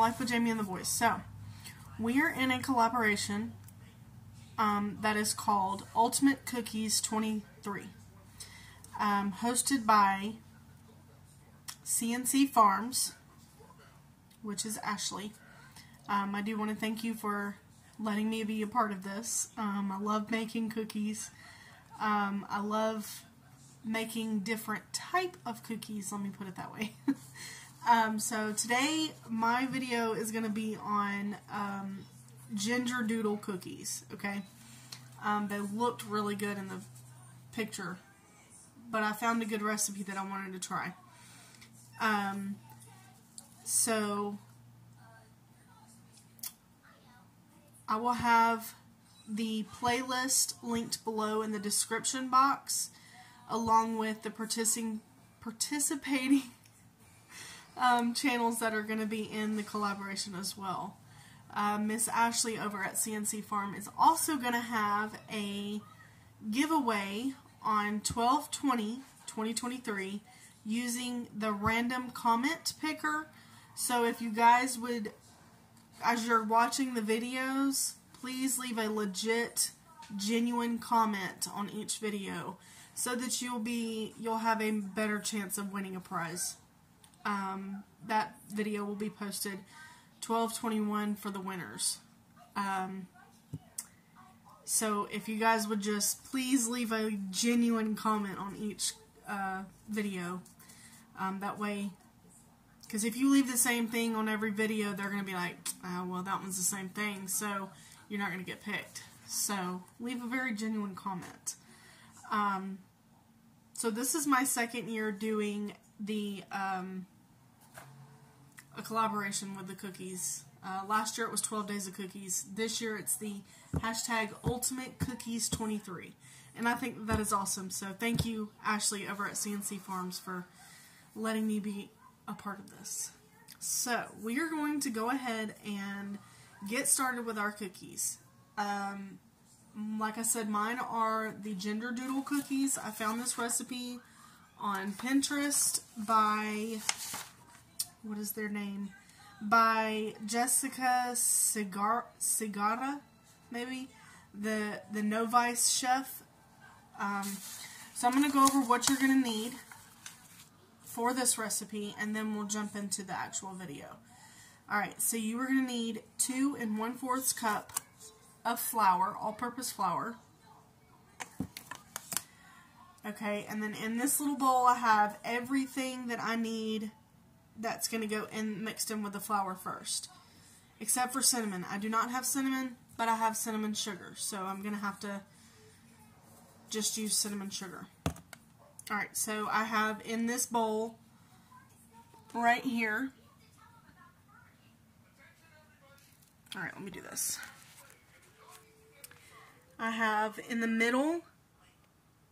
Life with Jami and the Boys. So, we are in a collaboration um, that is called Ultimate Cookies 23, um, hosted by C & C Farms, which is Ashley. Um, I do want to thank you for letting me be a part of this. Um, I love making cookies. Um, I love making different type of cookies, let me put it that way. um, so today my video is going to be on um, ginger doodle cookies, okay? Um, they looked really good in the picture, but I found a good recipe that I wanted to try. Um, so I will have the playlist linked below in the description box along with the participating participating um, channels that are going to be in the collaboration as well. Uh, Miss Ashley over at C & C Farm is also going to have a giveaway on 12-20 2023 using the random comment picker. So if you guys would, as you're watching the videos, please leave a legit, genuine comment on each video so that you'll be you'll have a better chance of winning a prize. Um, that video will be posted 1221 for the winners. Um, so if you guys would just please leave a genuine comment on each uh, video, um, that way, because if you leave the same thing on every video, they're going to be like, oh, well, that one's the same thing, so you're not going to get picked. So leave a very genuine comment. Um, so this is my second year doing the um, a collaboration with the cookies. Uh, last year it was 12 days of cookies. This year it's the hashtag Ultimate Cookies 23. And I think that is awesome. So thank you, Ashley, over at C & C Farms for letting me be a part of this. So we are going to go ahead and get started with our cookies. Um, like I said, mine are the Ginger Doodle cookies. I found this recipe on Pinterest by, what is their name? By Jessica Cigar Segarra, maybe? The, the Novice Chef. Um, so I'm going to go over what you're going to need for this recipe, and then we'll jump into the actual video. Alright, so you are going to need two and one-fourths cup of flour, all-purpose flour. Okay, and then in this little bowl I have everything that I need that's going to go in mixed in with the flour first. Except for cinnamon. I do not have cinnamon, but I have cinnamon sugar. So I'm going to have to just use cinnamon sugar. Alright, so I have in this bowl right here. Alright, let me do this. I have in the middle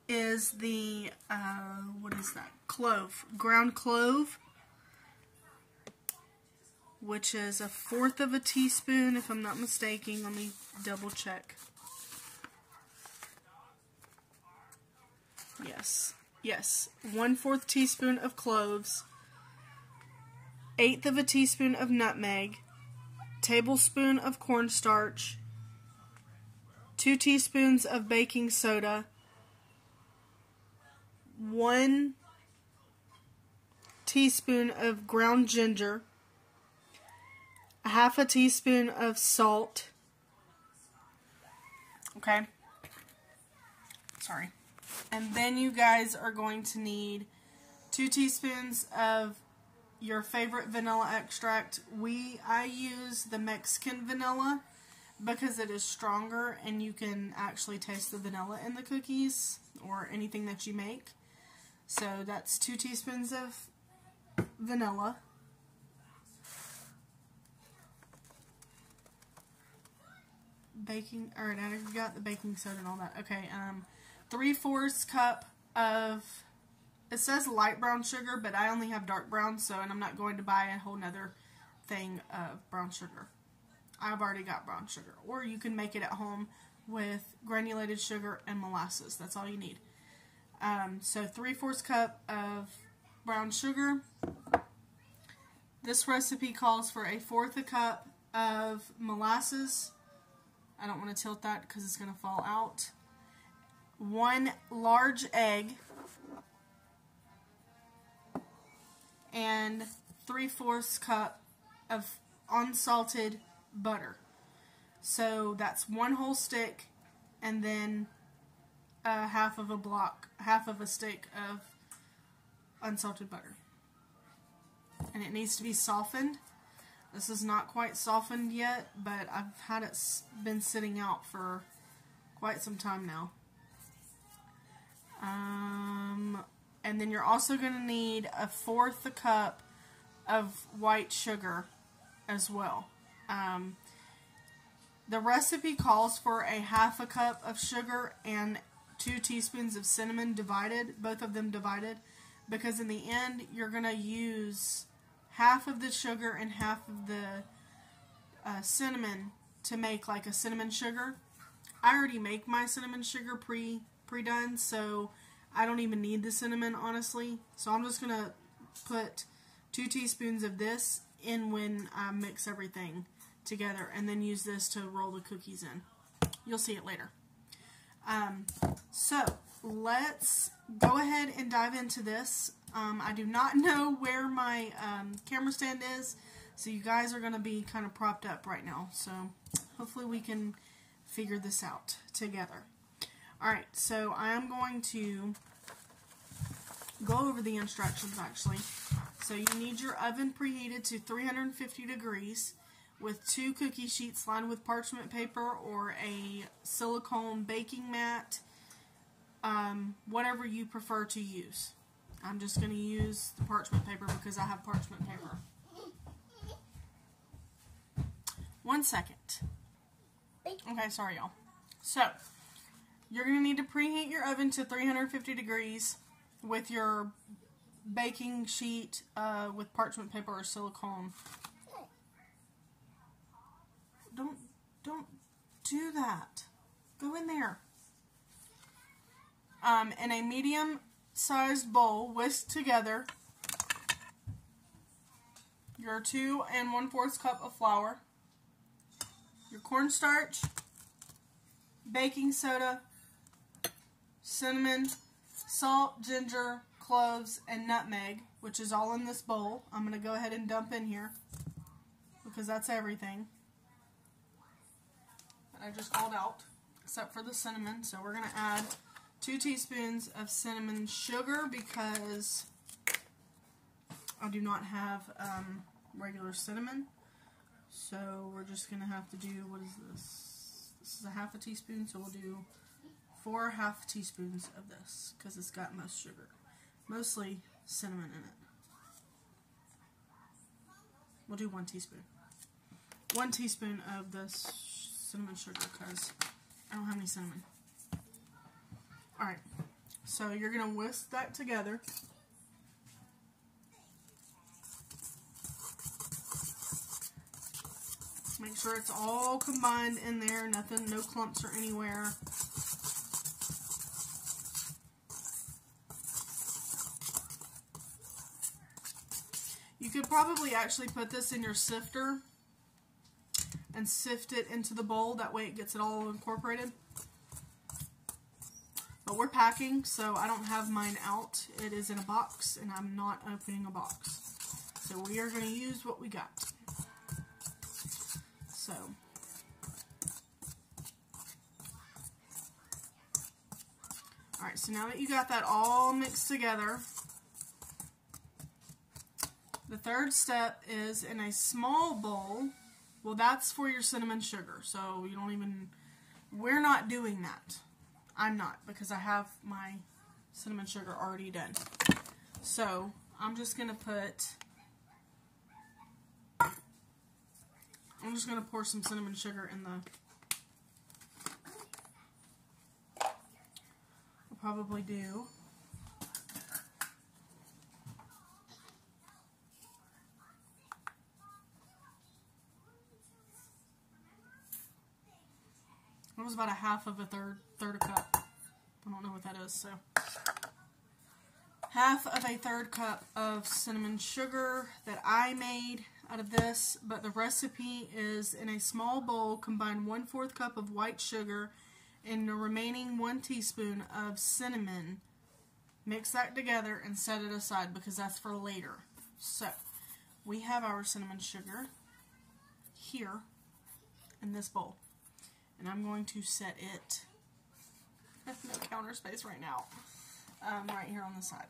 is the, uh, what is that? Clove. Ground clove. Which is a fourth of a teaspoon, if I'm not mistaken. Let me double check. Yes. Yes. One fourth teaspoon of cloves. Eighth of a teaspoon of nutmeg. Tablespoon of cornstarch 2 teaspoons of baking soda, 1 teaspoon of ground ginger, a half a teaspoon of salt. Okay? Sorry. And then you guys are going to need 2 teaspoons of your favorite vanilla extract. We I use the Mexican vanilla because it is stronger and you can actually taste the vanilla in the cookies or anything that you make. So that's two teaspoons of vanilla. Baking, alright, I got the baking soda and all that. Okay, um, three-fourths cup of, it says light brown sugar, but I only have dark brown, so, and I'm not going to buy a whole nother thing of brown sugar. I've already got brown sugar. Or you can make it at home with granulated sugar and molasses. That's all you need. Um, so 3 fourths cup of brown sugar. This recipe calls for a fourth a cup of molasses. I don't want to tilt that because it's going to fall out. One large egg. And three-fourths cup of unsalted butter. So that's one whole stick and then half of a block, half of a stick of unsalted butter. And it needs to be softened. This is not quite softened yet, but I've had it been sitting out for quite some time now. Um, and then you're also going to need a fourth a cup of white sugar as well. Um, the recipe calls for a half a cup of sugar and two teaspoons of cinnamon divided, both of them divided, because in the end you're going to use half of the sugar and half of the uh, cinnamon to make like a cinnamon sugar. I already make my cinnamon sugar pre pre done, so I don't even need the cinnamon honestly. So I'm just gonna put two teaspoons of this in when I mix everything together and then use this to roll the cookies in. You'll see it later. Um, so let's go ahead and dive into this. Um, I do not know where my um, camera stand is, so you guys are going to be kind of propped up right now. So hopefully we can figure this out together. Alright, so I am going to go over the instructions actually. So you need your oven preheated to 350 degrees with two cookie sheets lined with parchment paper or a silicone baking mat, um, whatever you prefer to use. I'm just going to use the parchment paper because I have parchment paper. One second. Okay, sorry y'all. So, you're going to need to preheat your oven to 350 degrees with your baking sheet uh, with parchment paper or silicone don't, don't do that. Go in there. Um, in a medium-sized bowl, whisk together your two and one-fourth cup of flour, your cornstarch, baking soda, cinnamon, salt, ginger, cloves, and nutmeg, which is all in this bowl. I'm going to go ahead and dump in here because that's everything that I just called out, except for the cinnamon. So we're going to add two teaspoons of cinnamon sugar because I do not have um, regular cinnamon. So we're just going to have to do, what is this? This is a half a teaspoon, so we'll do four half teaspoons of this because it's got most sugar. Mostly cinnamon in it. We'll do one teaspoon. One teaspoon of this cinnamon sugar because I don't have any cinnamon. Alright, so you're going to whisk that together. Make sure it's all combined in there, nothing, no clumps or anywhere. You could probably actually put this in your sifter and sift it into the bowl. That way it gets it all incorporated. But we're packing, so I don't have mine out. It is in a box, and I'm not opening a box. So we are going to use what we got. So, alright, so now that you got that all mixed together, the third step is in a small bowl, well, that's for your cinnamon sugar, so you don't even... We're not doing that. I'm not, because I have my cinnamon sugar already done. So, I'm just going to put... I'm just going to pour some cinnamon sugar in the... I'll probably do was about a half of a third, third a cup. I don't know what that is, so. half of a third cup of cinnamon sugar that I made out of this, but the recipe is in a small bowl, combine one fourth cup of white sugar and the remaining one teaspoon of cinnamon. Mix that together and set it aside because that's for later. So, we have our cinnamon sugar here in this bowl. And I'm going to set it, no counter space right now, um, right here on the side.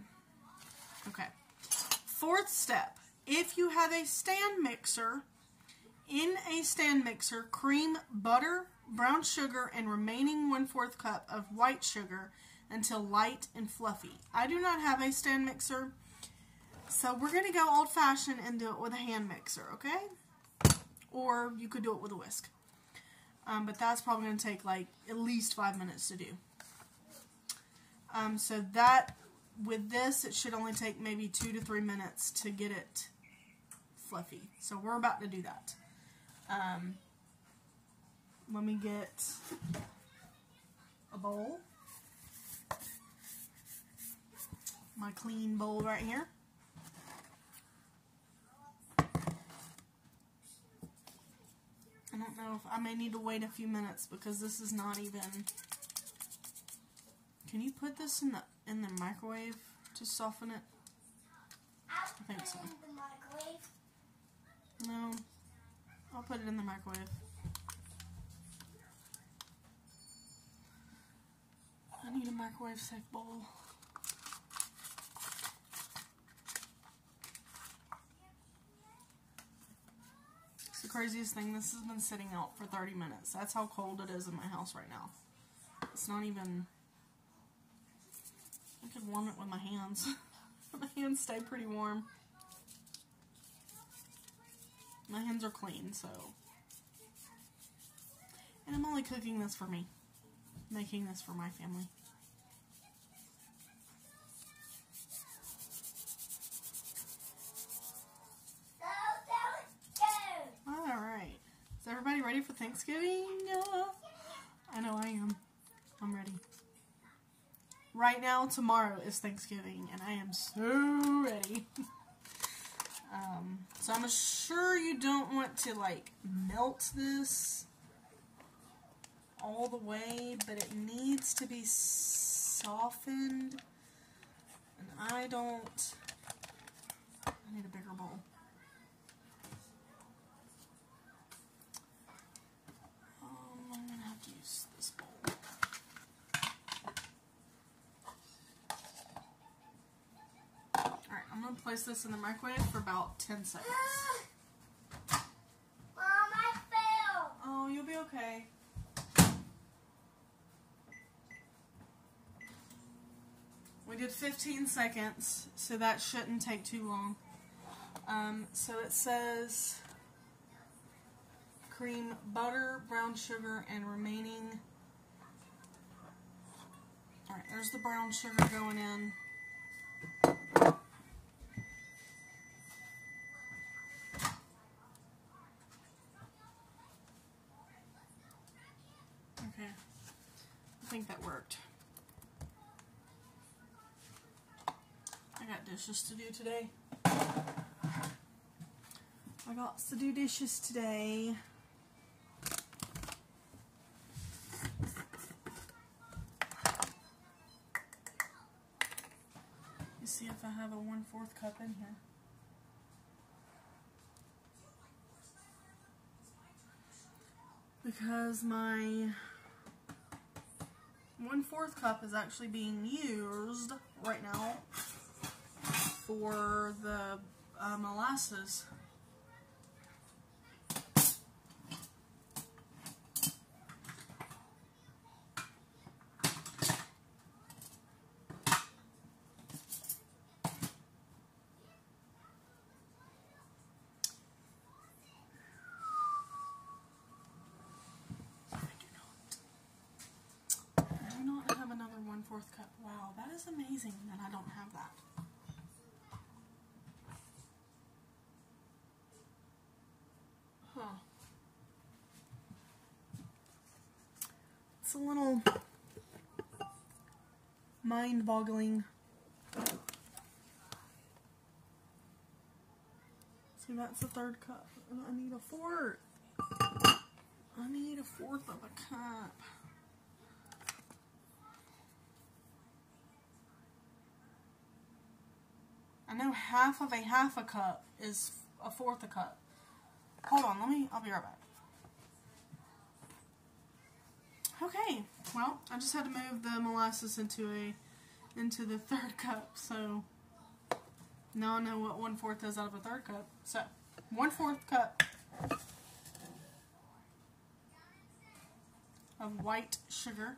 Okay. Fourth step, if you have a stand mixer, in a stand mixer, cream butter, brown sugar, and remaining one-fourth cup of white sugar until light and fluffy. I do not have a stand mixer, so we're going to go old-fashioned and do it with a hand mixer, okay? Or you could do it with a whisk. Um, but that's probably going to take like at least five minutes to do. Um, so that, with this, it should only take maybe two to three minutes to get it fluffy. So we're about to do that. Um, let me get a bowl. My clean bowl right here. I don't know if I may need to wait a few minutes because this is not even. Can you put this in the in the microwave to soften it? I think so. No, I'll put it in the microwave. I need a microwave safe bowl. It's the craziest thing. This has been sitting out for 30 minutes. That's how cold it is in my house right now. It's not even... I could warm it with my hands. my hands stay pretty warm. My hands are clean, so... And I'm only cooking this for me. Making this for my family. Alright. Is everybody ready for Thanksgiving? I know I am. I'm ready. Right now, tomorrow is Thanksgiving, and I am so ready. um, so I'm sure you don't want to, like, melt this all the way, but it needs to be softened. And I don't... I need a bigger bowl. Um, I'm going to have to use this bowl. Alright, I'm going to place this in the microwave for about 10 seconds. Mom, I fell. Oh, you'll be okay. We did 15 seconds, so that shouldn't take too long. Um, so it says cream, butter, brown sugar, and remaining. Alright, there's the brown sugar going in. Okay, I think that worked. I got dishes to do today. I got to do dishes today. Let's see if I have a one fourth cup in here. Because my one fourth cup is actually being used right now for the uh, molasses. It's a little mind-boggling. See, that's the third cup. I need a fourth. I need a fourth of a cup. I know half of a half a cup is a fourth a cup. Hold on, let me, I'll be right back. Okay, well, I just had to move the molasses into a, into the third cup, so now I know what one fourth is out of a third cup. So, one fourth cup of white sugar,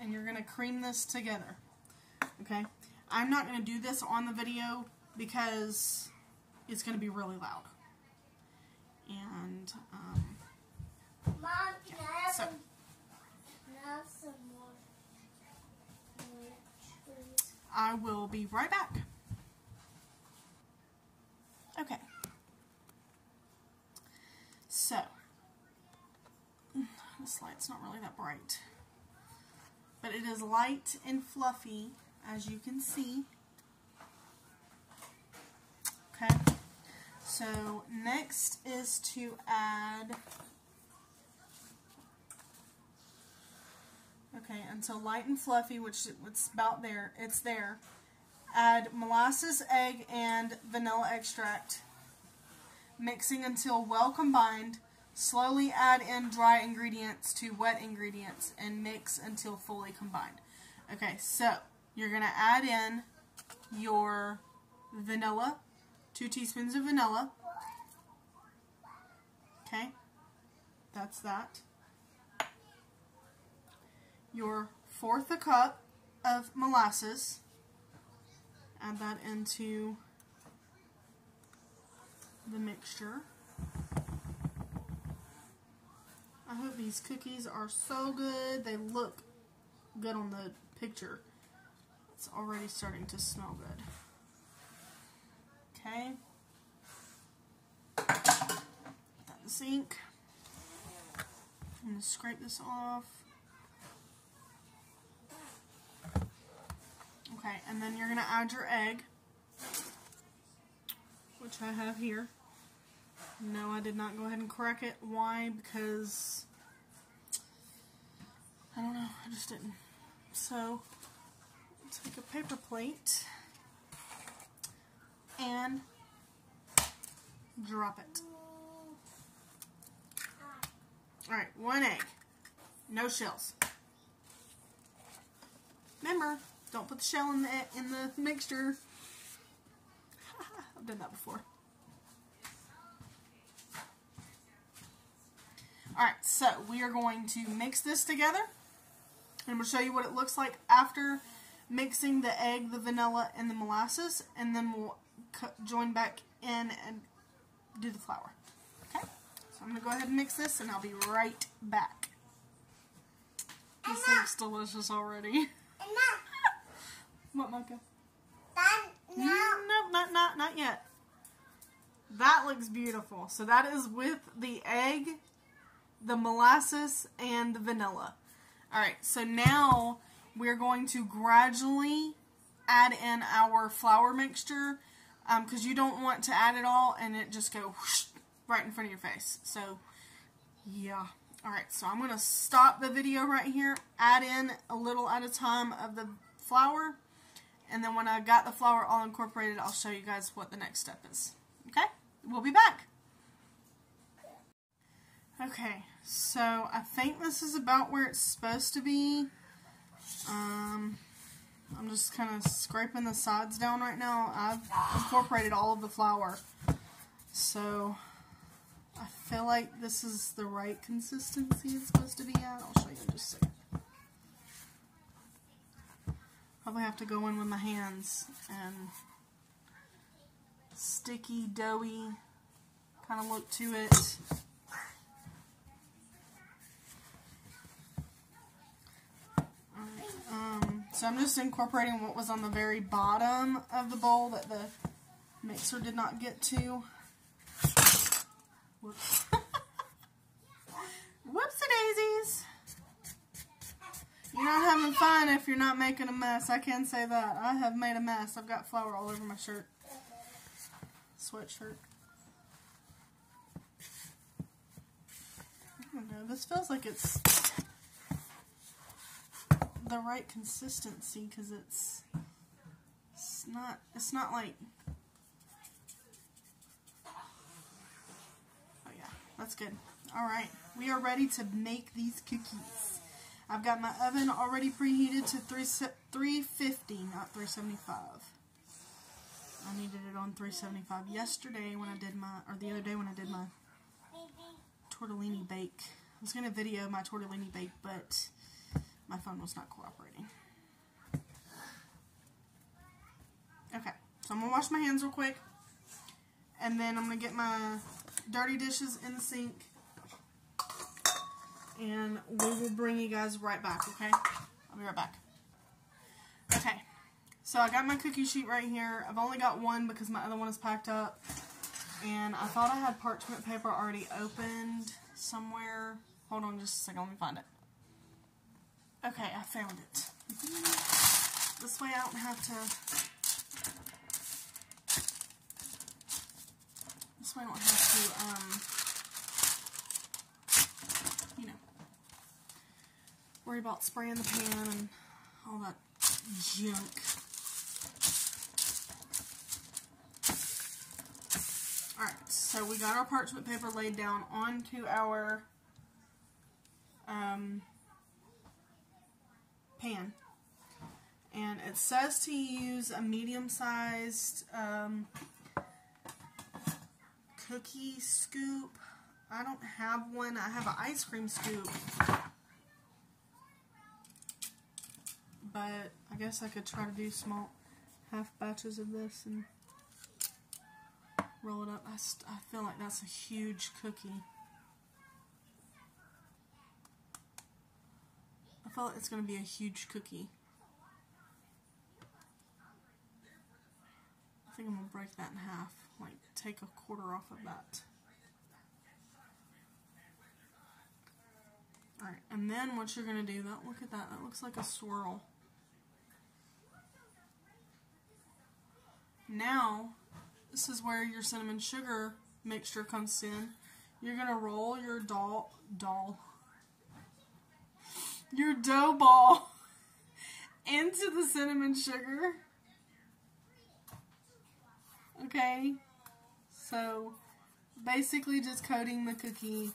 and you're going to cream this together, okay? I'm not going to do this on the video because it's going to be really loud. And, um, Mom, can I have so- some, can I have some more? milk, please? I will be right back. Okay. So, this light's not really that bright. But it is light and fluffy, as you can see. Okay. So, next is to add Okay, until light and fluffy, which it's about there, it's there. Add molasses, egg, and vanilla extract. Mixing until well combined. Slowly add in dry ingredients to wet ingredients and mix until fully combined. Okay, so you're going to add in your vanilla, two teaspoons of vanilla. Okay, that's that your fourth a cup of molasses. Add that into the mixture. I hope these cookies are so good. They look good on the picture. It's already starting to smell good. Okay. Put that in the sink. I'm going to scrape this off. And then you're going to add your egg, which I have here. No, I did not go ahead and crack it. Why? Because, I don't know, I just didn't. So, take a paper plate and drop it. Alright, one egg. No shells. Remember, don't put the shell in the in the mixture. I've done that before. Alright, so we are going to mix this together. And I'm going to show you what it looks like after mixing the egg, the vanilla, and the molasses. And then we'll join back in and do the flour. Okay? So I'm going to go ahead and mix this and I'll be right back. This Emma. looks delicious already. Emma, What, Micah? that now. Nope, not, not, not yet. That looks beautiful. So that is with the egg, the molasses, and the vanilla. Alright, so now we're going to gradually add in our flour mixture um, because you don't want to add it all and it just go whoosh, right in front of your face. So, yeah. Alright, so I'm going to stop the video right here, add in a little at a time of the flour, and then when I got the flour all incorporated, I'll show you guys what the next step is. Okay? We'll be back. Okay, so I think this is about where it's supposed to be. Um, I'm just kind of scraping the sides down right now. I've incorporated all of the flour. So I feel like this is the right consistency it's supposed to be at. I'll show you in just a second. Probably have to go in with my hands and sticky, doughy kind of look to it. Um, so I'm just incorporating what was on the very bottom of the bowl that the mixer did not get to. Whoops. Whoopsie daisies. You're not having fun if you're not making a mess. I can say that. I have made a mess. I've got flour all over my shirt. sweatshirt. I don't know. This feels like it's the right consistency because it's it's not it's not like oh yeah that's good all right we are ready to make these cookies I've got my oven already preheated to 3 350 not 375 I needed it on 375 yesterday when I did my or the other day when I did my tortellini bake I was going to video my tortellini bake but my phone was not cooperating. Okay, so I'm going to wash my hands real quick. And then I'm going to get my dirty dishes in the sink. And we will bring you guys right back, okay? I'll be right back. Okay, so I got my cookie sheet right here. I've only got one because my other one is packed up. And I thought I had parchment paper already opened somewhere. Hold on just a second, let me find it. Okay, I found it. This way I don't have to... This way I don't have to, um... You know... Worry about spraying the pan and all that junk. Alright, so we got our parchment paper laid down onto our... Um, pan. And it says to use a medium-sized um, cookie scoop. I don't have one. I have an ice cream scoop. But I guess I could try to do small half batches of this and roll it up. I, I feel like that's a huge cookie. I feel like it's going to be a huge cookie. I think I'm going to break that in half. Like, take a quarter off of that. Alright, and then what you're going to do, that look at that, that looks like a swirl. Now, this is where your cinnamon sugar mixture comes in. You're going to roll your doll, doll, your dough ball into the cinnamon sugar. Okay, so basically just coating the cookie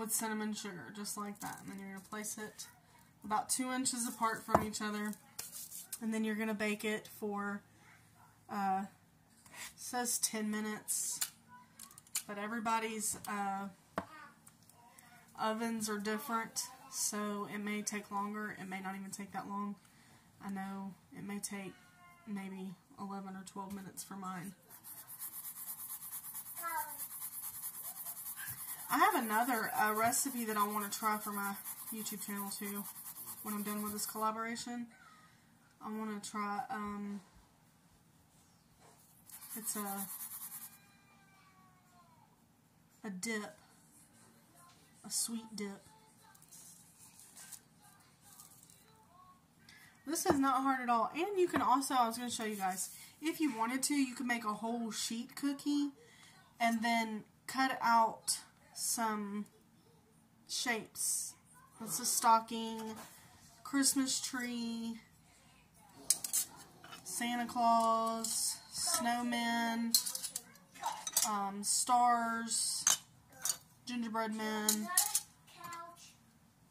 with cinnamon sugar, just like that. And then you're going to place it about two inches apart from each other. And then you're going to bake it for uh, says 10 minutes, but everybody's uh, ovens are different, so it may take longer. It may not even take that long. I know it may take maybe 11 or 12 minutes for mine. I have another uh, recipe that I want to try for my YouTube channel too when I'm done with this collaboration. I want to try um, it's a a dip, a sweet dip. This is not hard at all. And you can also, I was going to show you guys, if you wanted to, you could make a whole sheet cookie and then cut out some shapes. That's a stocking, Christmas tree, Santa Claus, snowmen, um, stars, gingerbread men,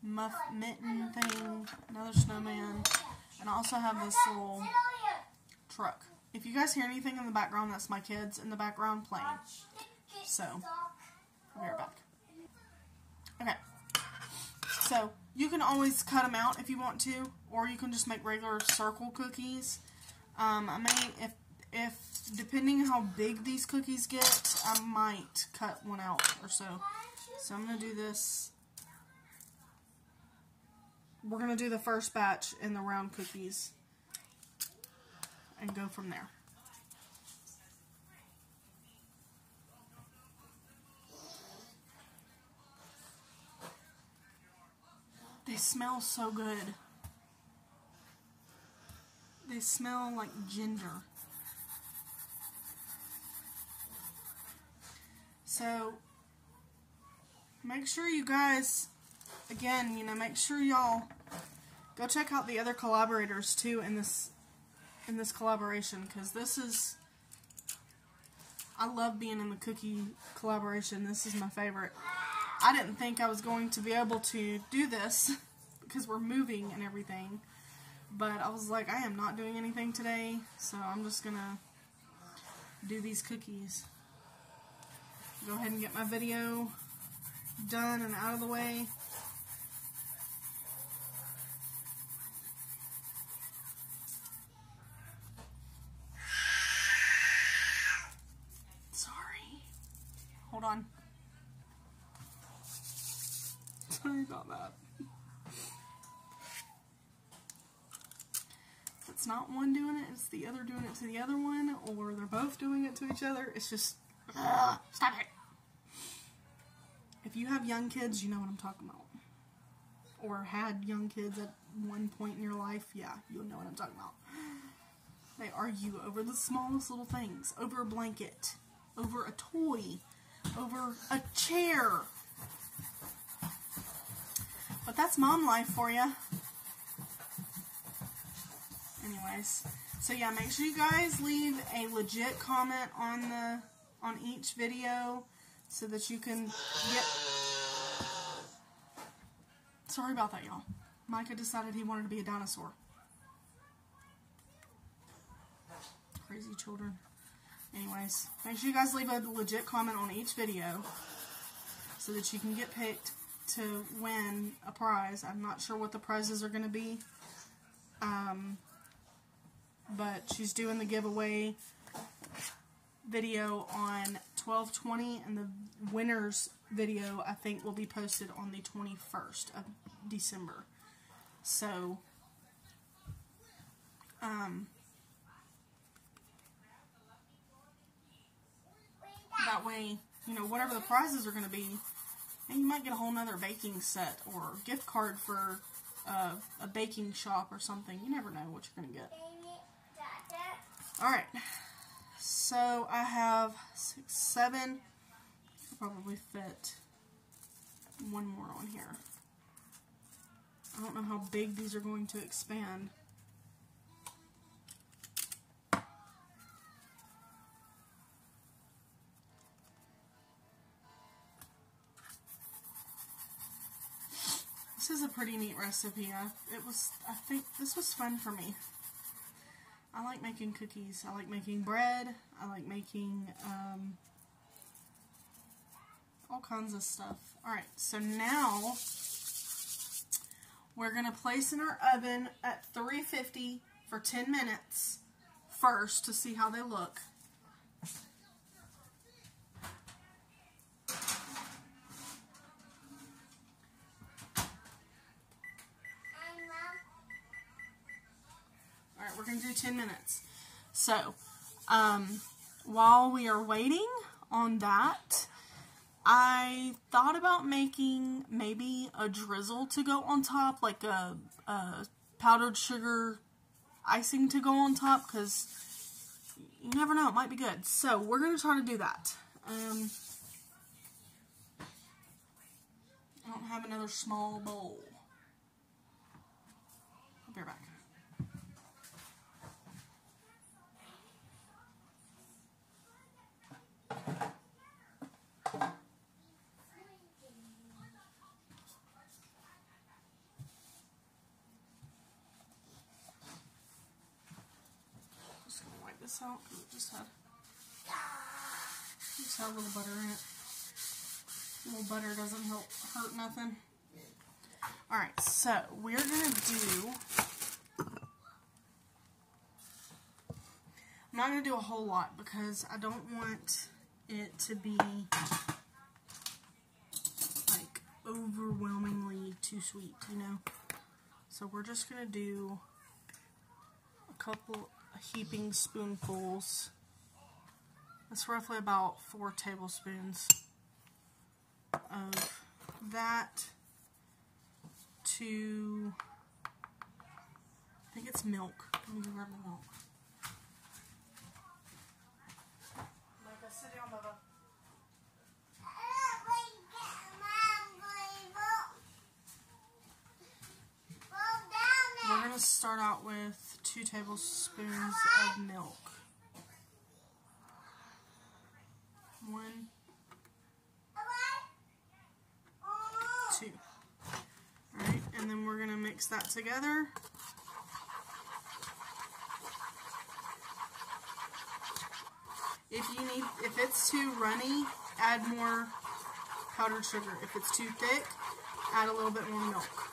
muff mitten thing, another snowman, and I also have this little truck. If you guys hear anything in the background, that's my kids in the background playing. So, Be right back. Okay. So, you can always cut them out if you want to, or you can just make regular circle cookies. Um, I may, if if, depending how big these cookies get, I might cut one out or so. So I'm going to do this. We're going to do the first batch in the round cookies and go from there. They smell so good. They smell like ginger. So, make sure you guys, again, you know, make sure y'all go check out the other collaborators too in this in this collaboration because this is I love being in the cookie collaboration. This is my favorite. I didn't think I was going to be able to do this because we're moving and everything. But I was like, I am not doing anything today, so I'm just gonna do these cookies. Go ahead and get my video done and out of the way. Sorry. Hold on. Sorry about that. It's not one doing it, it's the other doing it to the other one, or they're both doing it to each other. It's just, stop it. If you have young kids, you know what I'm talking about. Or had young kids at one point in your life, yeah, you'll know what I'm talking about. They argue over the smallest little things, over a blanket, over a toy, over a chair. But that's mom life for you. Anyways, so yeah, make sure you guys leave a legit comment on the on each video so that you can get. Sorry about that, y'all. Micah decided he wanted to be a dinosaur. Crazy children. Anyways, make sure you guys leave a legit comment on each video so that you can get picked to win a prize. I'm not sure what the prizes are going to be. Um, but she's doing the giveaway video on 1220 and the winner's video I think will be posted on the 21st of December. So um that way, you know, whatever the prizes are going to be, and you might get a whole nother baking set or gift card for uh, a baking shop or something. You never know what you're going to get. Alright, so I have six, seven, I'll probably fit one more on here. I don't know how big these are going to expand. This is a pretty neat recipe. I, it was, I think this was fun for me. I like making cookies. I like making bread. I like making um, all kinds of stuff. Alright, so now we're going to place in our oven at 350 for 10 minutes first to see how they look. Going to do 10 minutes. So, um, while we are waiting on that, I thought about making maybe a drizzle to go on top, like a, a powdered sugar icing to go on top, because you never know, it might be good. So, we're going to try to do that. Um, I don't have another small bowl. I'll be right back. This out just had just had a little butter in it. A little butter doesn't help hurt nothing. Alright, so we're gonna do I'm not gonna do a whole lot because I don't want it to be like overwhelmingly too sweet, you know? So we're just gonna do a couple heaping spoonfuls. That's roughly about four tablespoons of that to, I think it's milk. Let me grab the milk. Micah, sit down, Bubba. We're going to start out with two tablespoons of milk. One, two. Alright, and then we're going to mix that together. If you need, if it's too runny, add more powdered sugar. If it's too thick, add a little bit more milk.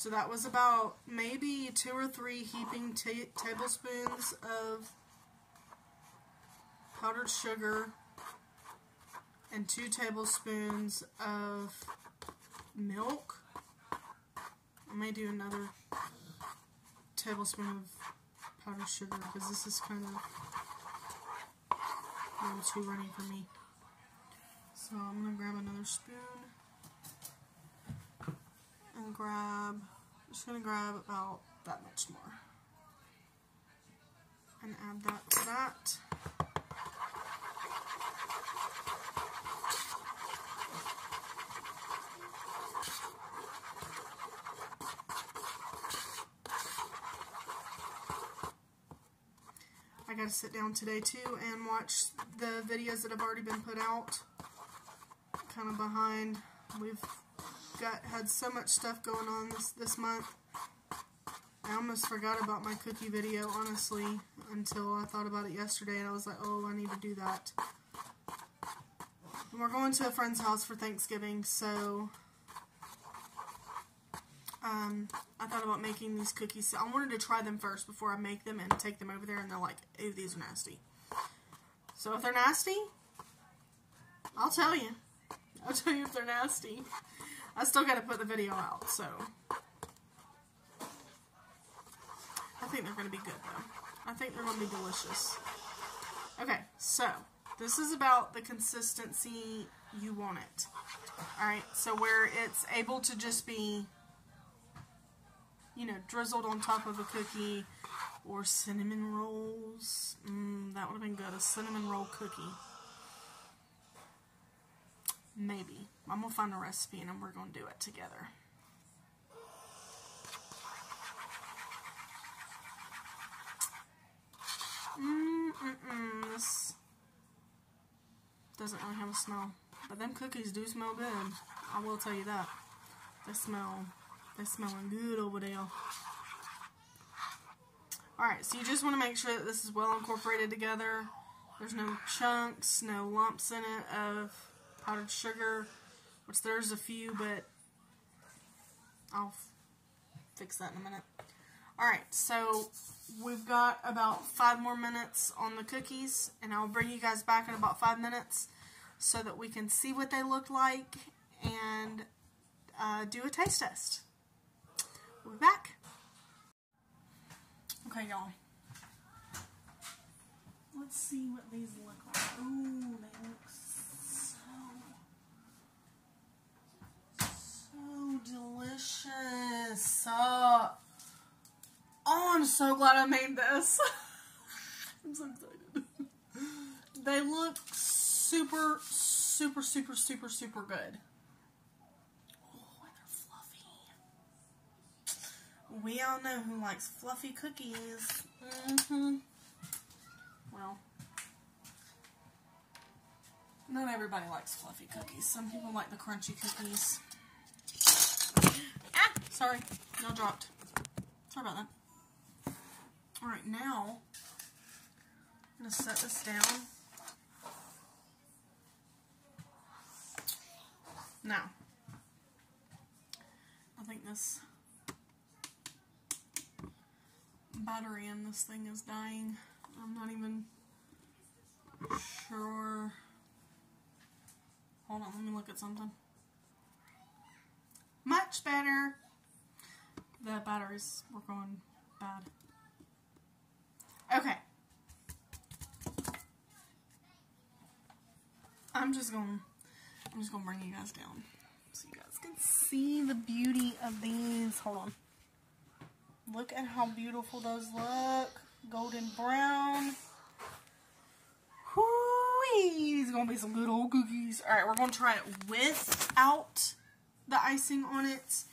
So that was about maybe two or three heaping ta tablespoons of powdered sugar and two tablespoons of milk. I may do another tablespoon of powdered sugar because this is kind of a little too runny for me. So I'm going to grab another spoon and grab, just going to grab about that much more and add that to that. I got to sit down today too and watch the videos that have already been put out. Kind of behind. We've got had so much stuff going on this this month. I almost forgot about my cookie video, honestly, until I thought about it yesterday and I was like, oh, I need to do that. And we're going to a friend's house for Thanksgiving, so um, I thought about making these cookies. So I wanted to try them first before I make them and take them over there, and they're like, ew, these are nasty. So if they're nasty, I'll tell you. I'll tell you if they're nasty. I still got to put the video out, so. I think they're going to be good, though. I think they're going to be delicious. Okay, so this is about the consistency you want it. Alright, so where it's able to just be you know, drizzled on top of a cookie or cinnamon rolls. Mm, that would have been good. A cinnamon roll cookie. Maybe. I'm going to find a recipe and then we're going to do it together. This doesn't really have a smell. But them cookies do smell good. I will tell you that. They smell they're smelling good over there. Alright, so you just want to make sure that this is well incorporated together. There's no chunks, no lumps in it of powdered sugar, which there's a few, but I'll fix that in a minute. Alright, so we've got about five more minutes on the cookies, and I'll bring you guys back in about five minutes so that we can see what they look like and uh, do a taste test. We'll be back. Okay, y'all. Let's see what these look like. Ooh, they look so, so delicious. Oh, I'm so glad I made this. I'm so excited. they look super, super, super, super, super good. we all know who likes fluffy cookies. Mm-hmm. Well, not everybody likes fluffy cookies. Some people like the crunchy cookies. Ah! Sorry. No dropped. Sorry about that. Alright, now I'm going to set this down. Now, I think this battery in this thing is dying. I'm not even sure. Hold on, let me look at something. Much better. The batteries were going bad. Okay. I'm just gonna I'm just gonna bring you guys down so you guys can see the beauty of these. Hold on. Look at how beautiful those look. Golden brown. Whoo! These are gonna be some good old cookies. Alright, we're gonna try it without the icing on it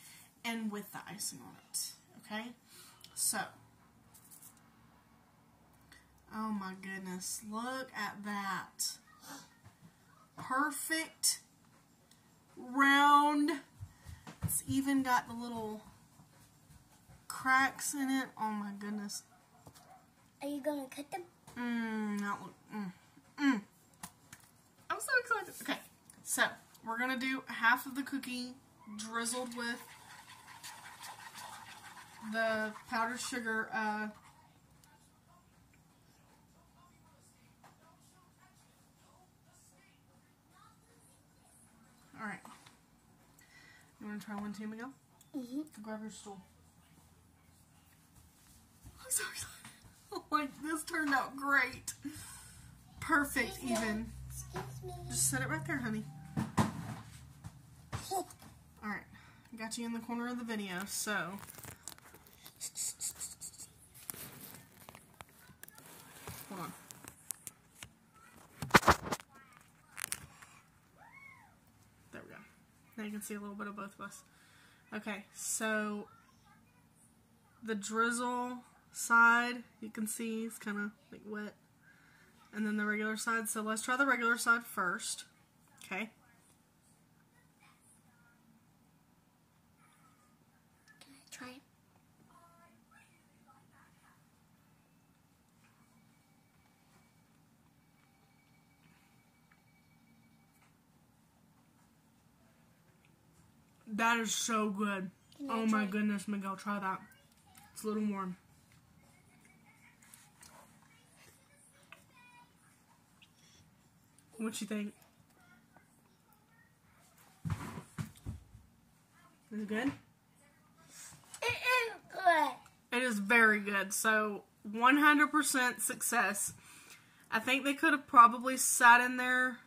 and with the icing on it. Okay? So Oh my goodness. Look at that. Perfect. Round. It's even got the little cracks in it. Oh my goodness. Are you gonna cut them? Mmm, that look. Mm, mm. I'm so excited. Okay, so we're gonna do half of the cookie drizzled with the powdered sugar. Uh, all right. You want to try one too, Miguel? Mm-hmm. Grab your stool. I'm so excited. Like, this turned out great. Perfect, even. Excuse me. Just set it right there, honey. Alright. In the corner of the video, so. Hold on. There we go. Now you can see a little bit of both of us. Okay, so the drizzle side, you can see it's kind of like wet. And then the regular side. So let's try the regular side first. Okay. Can I try it? That is so good. Can Oh my goodness, Miguel, try that. It's a little warm. What you think? Is it good? It is good. It is very good. So 100% success. I think they could have probably sat in there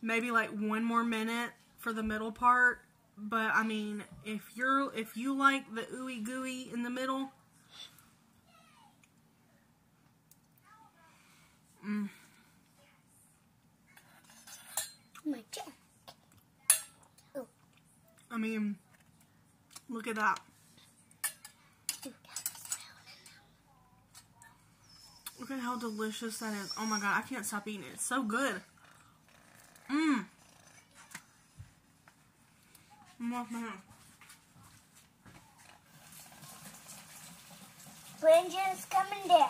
maybe like one more minute for the middle part. But I mean, if you're if you like the ooey gooey in the middle, mm, My check. I mean, look at that. Look at how delicious that is. Oh my god, I can't stop eating it. It's so good. Mmm. I'm off my hand. Bridget's coming down.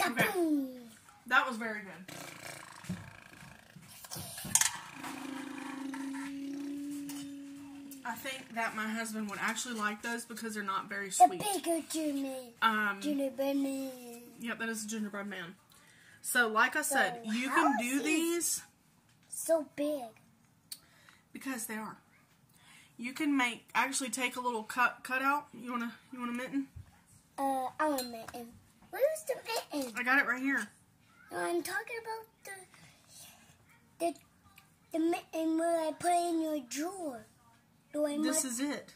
Okay. That was very good. I think that my husband would actually like those because they're not very sweet. The bigger Jimmy. Um, Junior Bunny. yep, that is a gingerbread man. So, like I said, So you can do these So big. because they are. You can make actually take a little cut cut out. You wanna you want a mitten? Uh, I want a mitten. Where's the mitten? I got it right here. No, I'm talking about the the the mitten where I put it in your drawer. The way This is it.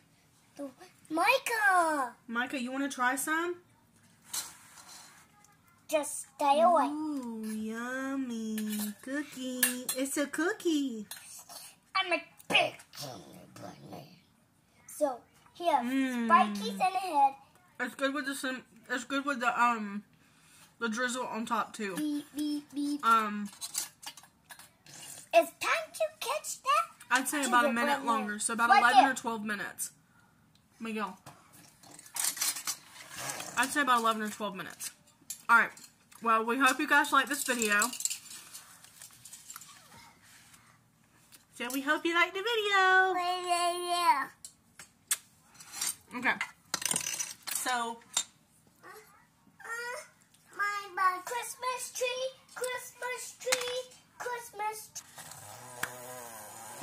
the, Micah, Micah, you want to try some? Just stay away. Ooh, yummy cookie! It's a cookie. I'm a big bunny. So here, Mm. spikies in the head. It's good with the sim. It's good with the um, the drizzle on top too. Beep beep beep. Um, It's time to catch that. I'd say about a minute longer, so about Right eleven there. or twelve minutes. Miguel. I'd say about eleven or twelve minutes. All right. Well, we hope you guys like this video. So we hope you like the video. Yeah. Okay. So my, my Christmas tree, Christmas tree, Christmas.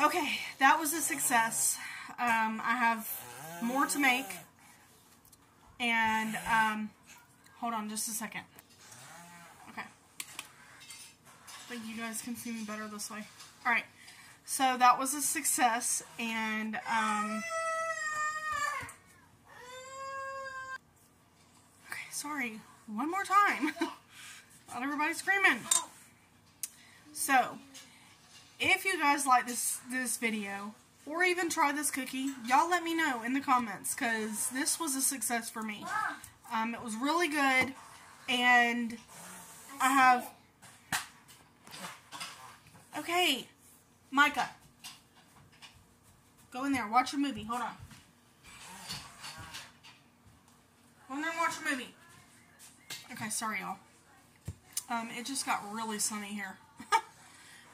Okay, that was a success. Um, I have more to make. And, um, hold on just a second. Okay. Think you guys can see me better this way. Alright, so that was a success. And, um, okay, sorry. One more time. Not everybody screaming. So, if you guys like this this video or even try this cookie, y'all let me know in the comments because this was a success for me. Um, it was really good and I have okay. Micah. Go in there. Watch your movie. Hold on. Go in there and watch your movie. Okay sorry y'all. Um, it just got really sunny here.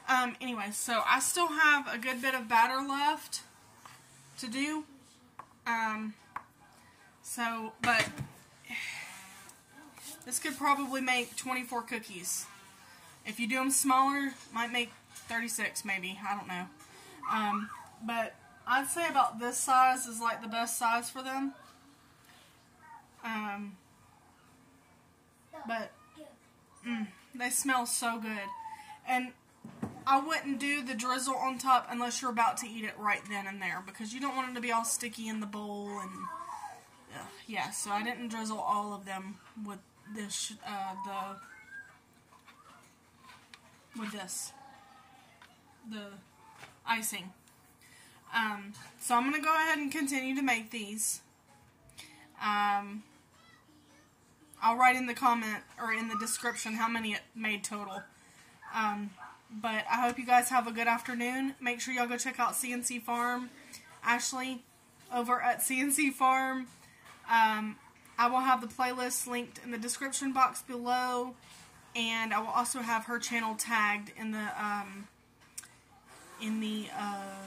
Um, anyway, so I still have a good bit of batter left to do. Um, so, but this could probably make 24 cookies. If you do them smaller, might make 36 maybe. I don't know. Um, but I'd say about this size is like the best size for them. Um, but mm, they smell so good. And I wouldn't do the drizzle on top unless you're about to eat it right then and there because you don't want it to be all sticky in the bowl and uh, yeah. So I didn't drizzle all of them with this uh, the with this the icing. Um, so I'm gonna go ahead and continue to make these. Um, I'll write in the comment or in the description how many it made total. Um, but I hope you guys have a good afternoon. Make sure y'all go check out C & C Farm. Ashley over at C & C Farm. Um, I will have the playlist linked in the description box below. And I will also have her channel tagged in the um, in the uh,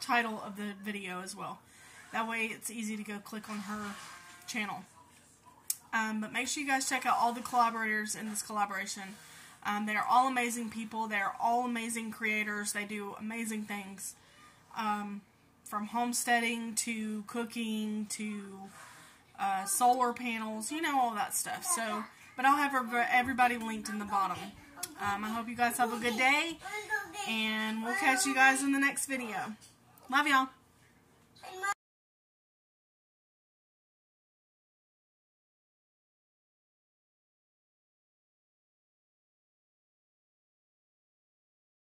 title of the video as well. That way it's easy to go click on her channel. Um, but make sure you guys check out all the collaborators in this collaboration. Um, they are all amazing people. They are all amazing creators. They do amazing things. Um, from homesteading to cooking to uh, solar panels, you know, all that stuff. So, but I'll have everybody linked in the bottom. Um, I hope you guys have a good day, and we'll catch you guys in the next video. Love y'all.